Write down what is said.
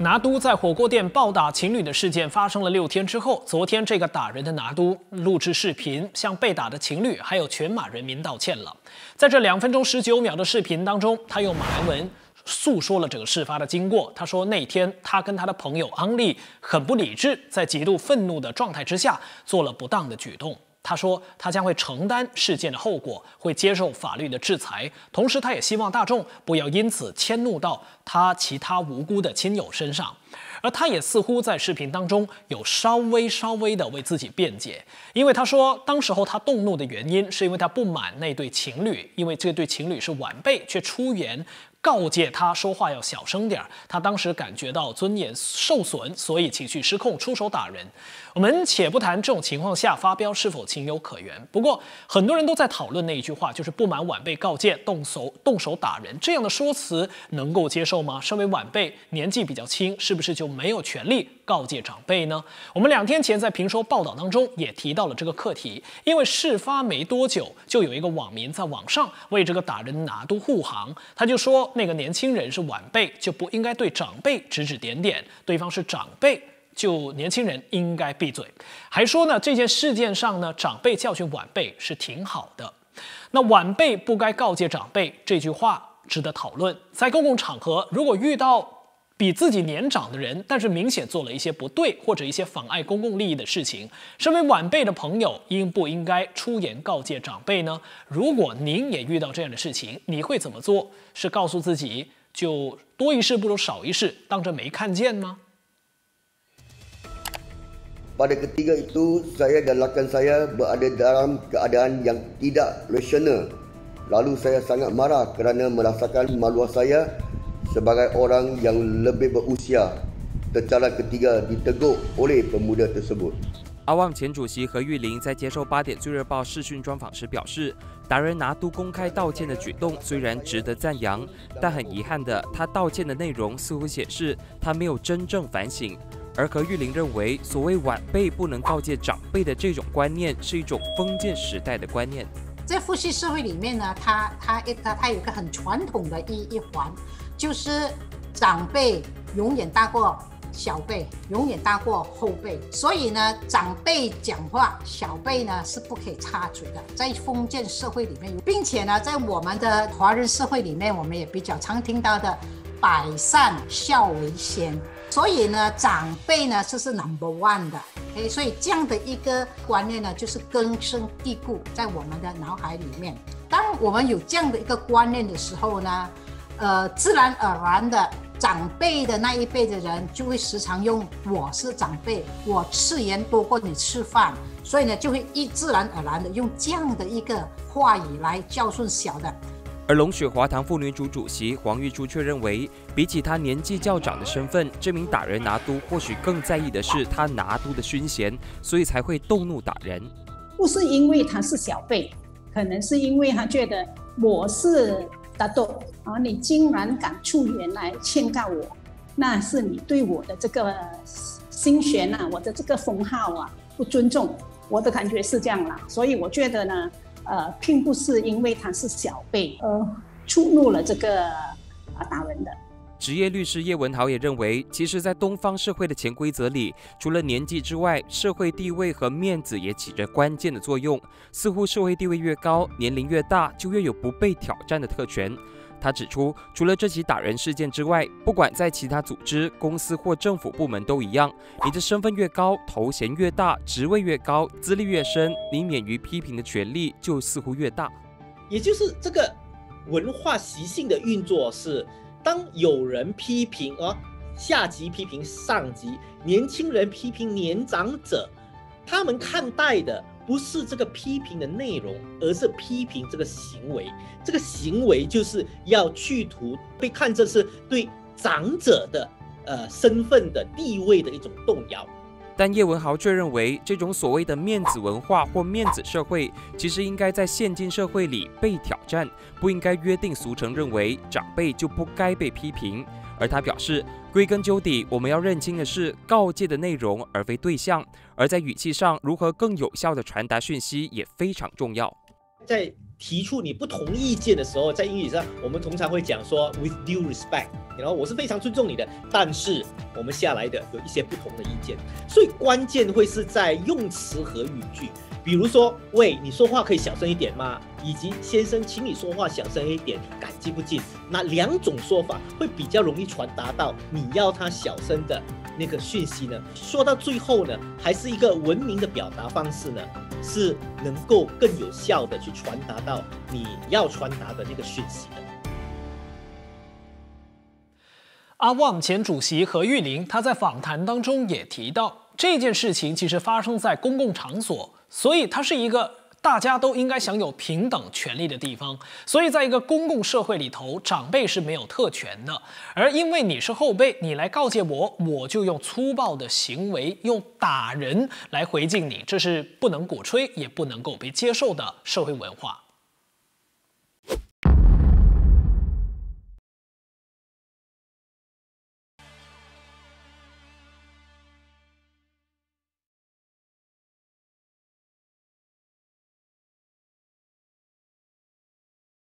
拿督在火锅店暴打情侣的事件发生了六天之后，昨天这个打人的拿督录制视频，向被打的情侣还有全马人民道歉了。在这两分钟十九秒的视频当中，他用马来文诉说了整个事发的经过。他说那天他跟他的朋友安利很不理智，在极度愤怒的状态之下做了不当的举动。他说，他将会承担事件的后果，会接受法律的制裁。同时，他也希望大众不要因此迁怒到他其他无辜的亲友身上。而他也似乎在视频当中有稍微稍微的为自己辩解，因为他说，当时候他动怒的原因是因为他不满那对情侣，因为这对情侣是晚辈，却出言。告诫他说话要小声点儿。他当时感觉到尊严受损，所以情绪失控，出手打人。我们且不谈这种情况下发飙是否情有可原，不过很多人都在讨论那一句话，就是不满晚辈告诫，动手动手打人。这样的说辞能够接受吗？身为晚辈，年纪比较轻，是不是就没有权利告诫长辈呢？我们两天前在评说报道当中也提到了这个课题，因为事发没多久，就有一个网民在网上为这个打人拿督护航，他就说。那个年轻人是晚辈，就不应该对长辈指指点点；对方是长辈，就年轻人应该闭嘴。还说呢，这件事件上呢，长辈教训晚辈是挺好的。那晚辈不该告诫长辈这句话值得讨论。在公共场合，如果遇到。比自己年长的人，但是明显做了一些不对或者一些妨碍公共利益的事情，身为晚辈的朋友，应不应该出言告诫长辈呢？如果您也遇到这样的事情，你会怎么做？是告诉自己就多一事不如少一事，当着没看见吗？Pada ketiga itu saya dan rakan saya berada dalam keadaan yang tidak rasional. Lalu saya sangat marah kerana merasakan maluah saya. Sebagai orang yang lebih berusia tercalar ketiga ditegur oleh pemuda tersebut. 阿旺前主席何玉玲在接受八点最热报视讯专访时表示，达人拿督公开道歉的举动虽然值得赞扬，但很遗憾的，他道歉的内容似乎显示他没有真正反省。而何玉玲认为，所谓晚辈不能告诫长辈的这种观念，是一种封建时代的观念。在父系社会里面呢，他他一他他有一个很传统的一一环。就是长辈永远大过小辈，永远大过后辈，所以呢，长辈讲话，小辈呢是不可以插嘴的。在封建社会里面，并且呢，在我们的华人社会里面，我们也比较常听到的“百善孝为先”，所以呢，长辈呢这是 number one 的。哎，所以这样的一个观念呢，就是根深蒂固在我们的脑海里面。当我们有这样的一个观念的时候呢？呃，自然而然的，长辈的那一辈的人就会时常用“我是长辈，我吃盐多过你吃饭”，所以呢，就会一自然而然的用这样的一个话语来教训小的。而龙雪华堂妇女组主席黄玉珠却认为，比起他年纪较长的身份，这名打人拿督或许更在意的是他拿督的勋衔，所以才会动怒打人。不是因为他是小辈，可能是因为他觉得我是。大豆啊！你竟然敢出言来劝告我，那是你对我的这个心弦呐，我的这个封号啊不尊重。我的感觉是这样啦，所以我觉得呢，呃，并不是因为他是小辈而触怒了这个啊达人的。职业律师叶文豪也认为，其实，在东方社会的潜规则里，除了年纪之外，社会地位和面子也起着关键的作用。似乎社会地位越高，年龄越大，就越有不被挑战的特权。他指出，除了这起打人事件之外，不管在其他组织、公司或政府部门都一样，你的身份越高，头衔越大，职位越高，资历越深，你免于批评的权利就似乎越大。也就是这个文化习性的运作是。当有人批评哦，下级批评上级，年轻人批评年长者，他们看待的不是这个批评的内容，而是批评这个行为。这个行为就是要去图被看作是对长者的呃身份的地位的一种动摇。但叶文豪却认为，这种所谓的面子文化或面子社会，其实应该在现今社会里被挑战，不应该约定俗成认为长辈就不该被批评。而他表示，归根究底，我们要认清的是告诫的内容，而非对象。而在语气上，如何更有效地传达讯息也非常重要。在提出你不同意见的时候，在英语上，我们通常会讲说 “with due respect”。然后我是非常尊重你的，但是我们下来的有一些不同的意见，所以关键会是在用词和语句。比如说，喂，你说话可以小声一点吗？以及先生，请你说话小声一点，感激不尽。那两种说法会比较容易传达到你要他小声的那个讯息呢？说到最后呢，还是一个文明的表达方式呢，是能够更有效的去传达到你要传达的那个讯息的。阿旺前主席何玉玲，他在访谈当中也提到，这件事情其实发生在公共场所。所以它是一个大家都应该享有平等权利的地方。所以在一个公共社会里头，长辈是没有特权的。而因为你是后辈，你来告诫我，我就用粗暴的行为，用打人来回敬你，这是不能鼓吹，也不能够被接受的社会文化。